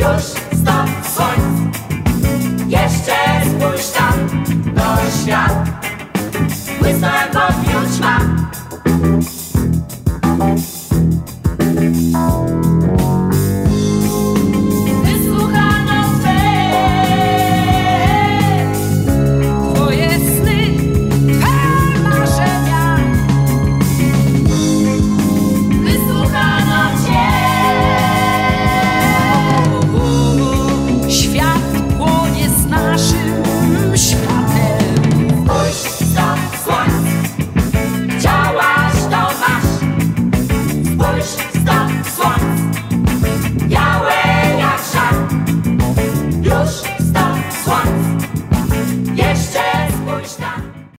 Już stąd chodź Jeszcze spójrz tam Do świat. Błysnął Swank.